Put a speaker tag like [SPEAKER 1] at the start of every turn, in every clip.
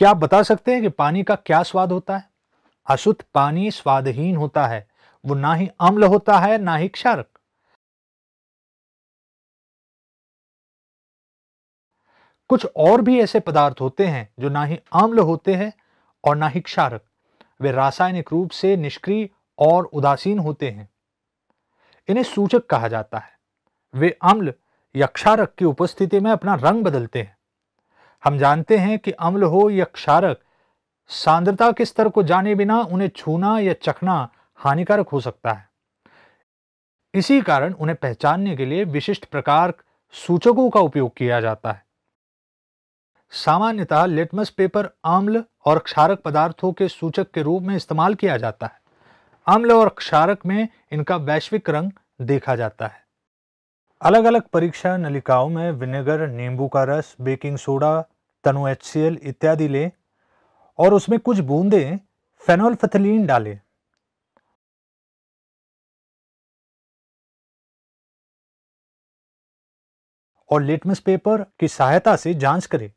[SPEAKER 1] क्या आप बता सकते हैं कि पानी का क्या स्वाद होता है? अशुद्ध पानी स्वादहीन होता है। वो ना ही अम्ल होता है, ना ही क्षारक। कुछ और भी ऐसे पदार्थ होते हैं जो ना ही अम्ल होते हैं और ना ही क्षारक। वे रासायनिक रूप से निष्क्रिय और उदासीन होते हैं। इन्हें सूचक कहा जाता है। वे अम्ल या क्षारक की उपस्थिति में अपना रंग बदलते हैं। हम जानते हैं कि अम्ल हो या क्षारक, सांद्रता के स्तर को जाने बिना उन्हें छूना या चखना हानिकारक हो सकता है। इसी कारण उन्हें पहचानने के लिए विशिष्ट प्रकार सूचकों का उपयोग किया जाता है। सामान्यतः लिटमस पेपर अम्ल और क्षारक पदार्थों के सूचक के रूप में इस्तेमाल किया जाता है। अम्ल और क्षारक में इनका वैश्विक रंग देखा जाता है। अलग अलग परीक्षा नलिकाओं में विनेगर, नींबू का रस, बेकिंग सोडा, तनु एच इत्यादि लें और उसमें कुछ बूंदें फेनोल्फथलीन डालें। और लिटमस पेपर की सहायता से जाँच करें।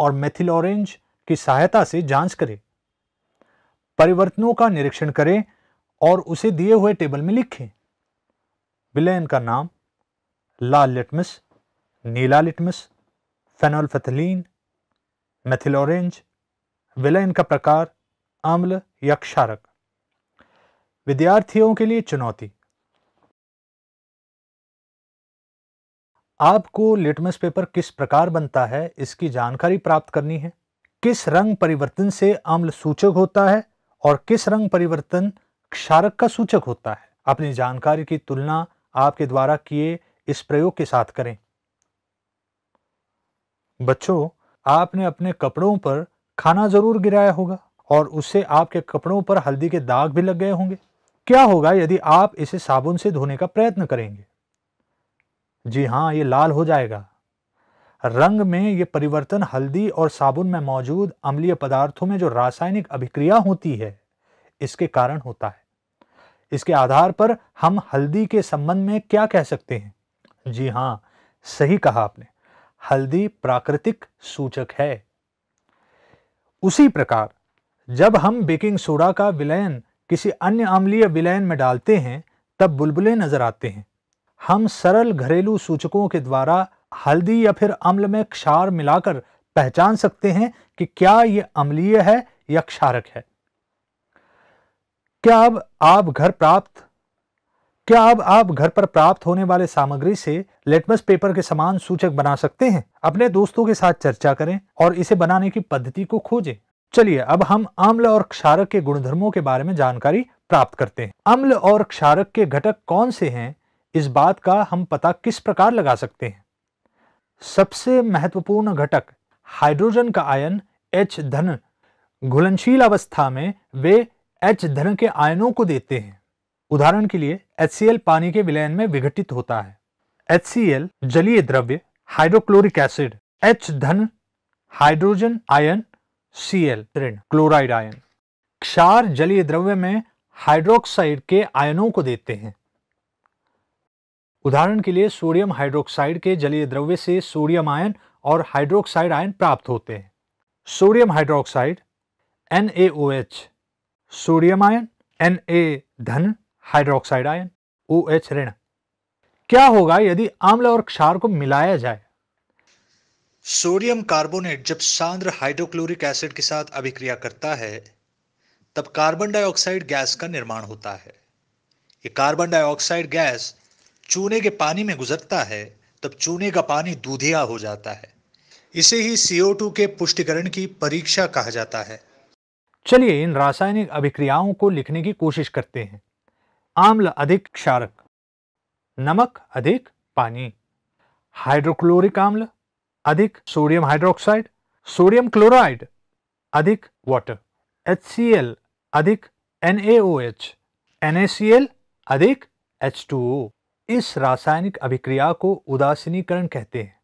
[SPEAKER 1] और मेथिल ऑरेंज की सहायता से जाँच करें। परिवर्तनों का निरीक्षण करें और उसे दिए हुए टेबल में लिखें। विलयन का नाम लाल लिटमस नीला लिटमस फेनोल्फथलीन मेथिल ऑरेंज विलयन का प्रकार अम्ल या क्षारक। विद्यार्थियों के लिए चुनौती। आपको लिटमस पेपर किस प्रकार बनता है, इसकी जानकारी प्राप्त करनी है। किस रंग परिवर्तन से अम्ल सूचक होता है और किस रंग परिवर्तन क्षारक का सूचक होता है। अपनी जानकारी की तुलना आपके द्वारा किए इस प्रयोग के साथ करें। बच्चों, आपने अपने कपड़ों पर खाना ज़रूर गिराया होगा और उससे आपके कपड़ों पर हल्दी के दाग भी लग गए होंगे। क्या होगा यदि आप इसे साबुन से धोने का प्रयत्न करेंगे? जी हाँ ये लाल हो जाएगा। रंग में ये परिवर्तन हल्दी और साबुन में मौजूद अम्लीय पदार्थों में जो रासायनिक अभिक्रिया होती है, इसके कारण होता है। इसके आधार पर हम हल्दी के संबंध में क्या कह सकते हैं? जी हाँ सही कहा आपने। हल्दी प्राकृतिक सूचक है। उसी प्रकार, जब हम बेकिंग सोडा का विलयन किसी अन्य अम्लीय विलयन में डालते हैं, तब बुलबुले नज़र आते हैं। हम सरल घरेलू सूचकों के द्वारा हल्दी या फिर अम्ल में क्षार मिलाकर पहचान सकते हैं कि क्या यह अम्लीय है या क्षारक है। क्या अब आप घर प्राप्त? क्या अब आप घर पर प्राप्त होने वाले सामग्री से लेटमस पेपर के समान सूचक बना सकते हैं? अपने दोस्तों के साथ चर्चा करें और इसे बनाने की पद्धति को खोजें। चलिए, अब हम अम्ल और क्षारक के गुणधर्मों के बारे में जानकारी प्राप्त करते हैं। अम्ल और क्षारक के घटक कौन से हैं? इस बात का हम पता किस प्रकार लगा सकते हैं? सबसे महत्वपूर्ण घटक हाइड्रोजन का आयन H धन, घुलनशील अवस्था में वे H धन के आयनों को देते हैं। उदाहरण के लिए HCl पानी के विलयन में विघटित होता है। HCl जलीय द्रव्य हाइड्रोक्लोरिक एसिड एच धन हाइड्रोजन आयन Cl, ऋण क्लोराइड आयन क्षार जलीय द्रव्य में हाइड्रोक्साइड के आयनों को देते हैं। उदाहरण के लिए सोडियम हाइड्रोक्साइड के जलीय द्रव्य से सोडियम आयन और हाइड्रोक्साइड आयन प्राप्त होते हैं। Sodium hydroxide NaOH sodium ion Na धन हाइड्रोक्साइड आयन OH ऋण। क्या होगा यदि अम्ल और क्षार को मिलाया जाए?
[SPEAKER 2] सोडियम कार्बोनेट जब सांद्र हाइड्रोक्लोरिक एसिड के साथ अभिक्रिया करता है, तब कार्बन डाइऑक्साइड गैस का निर्माण होता है। ये कार्बन डाइऑक्साइड गैस चूने के पानी में गुजरता है, तब चूने का पानी दूधिया हो जाता है। इसे ही CO2 के पुष्टिकरण की परीक्षा कहा जाता है।
[SPEAKER 1] चलिए इन रासायनिक अभिक्रियाओं को लिखने की कोशिश करते हैं। आम्ल अधिक क्षारक, नमक अधिक पानी, हाइड्रोक्लोरिक आम्ल अधिक सोडियम हाइड्रोक्साइड, सोडियम क्लोराइड अधिक वाटर HCl अधिक NaOH NaCl अधिक H2O इस रासायनिक अभिक्रिया को उदासीनीकरण कहते हैं।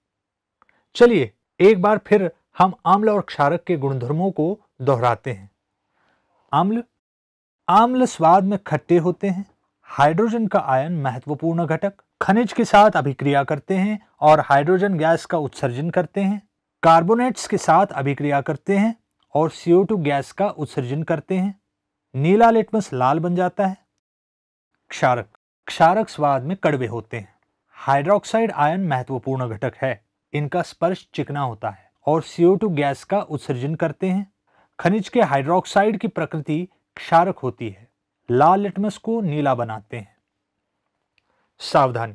[SPEAKER 1] चलिए एक बार फिर हम आम्ल और क्षारक के गुणधर्मों को दोहराते हैं। आम्ल। आम्ल स्वाद में खट्टे होते हैं। हाइड्रोजन का आयन महत्वपूर्ण घटक। खनिज के साथ अभिक्रिया करते हैं और हाइड्रोजन गैस का उत्सर्जन करते हैं। कार्बोनेट्स के साथ अभिक्रिया करते हैं और CO2 गैस का उत्सर्जन करते हैं। नीला लिटमस लाल बन जाता है। क्षारक। क्षारक स्वाद में कड़वे होते हैं। हाइड्रोक्साइड आयन महत्वपूर्ण घटक है। इनका स्पर्श चिकना होता है और CO2 गैस का उत्सर्जन करते हैं। खनिज के हाइड्रोक्साइड की प्रकृति क्षारक होती है। लाल लिटमस को नीला बनाते हैं। सावधानी।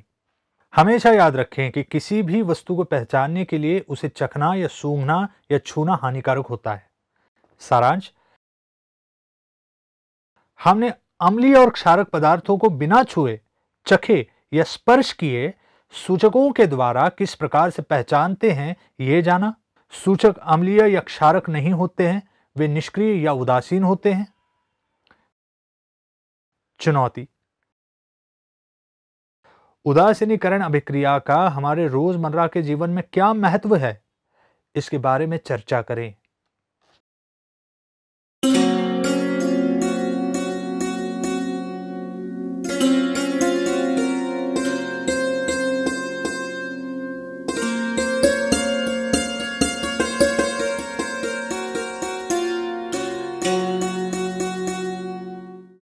[SPEAKER 1] हमेशा याद रखें कि किसी भी वस्तु को पहचानने के लिए उसे चखना या सूंघना या छूना हानिकारक होता है। सारांश। हमने अम्लीय और क्षारक पदार्थों को बिना छुए, चखे या स्पर्श किए सूचकों के द्वारा किस प्रकार से पहचानते हैं ये जाना? सूचक अम्लीय या क्षारक नहीं होते हैं वे निष्क्रिय या उदासीन होते हैं? चुनौती। उदासीनीकरण अभिक्रिया का हमारे रोज़मर्रा के जीवन में क्या महत्व है? इसके बारे में चर्चा करें।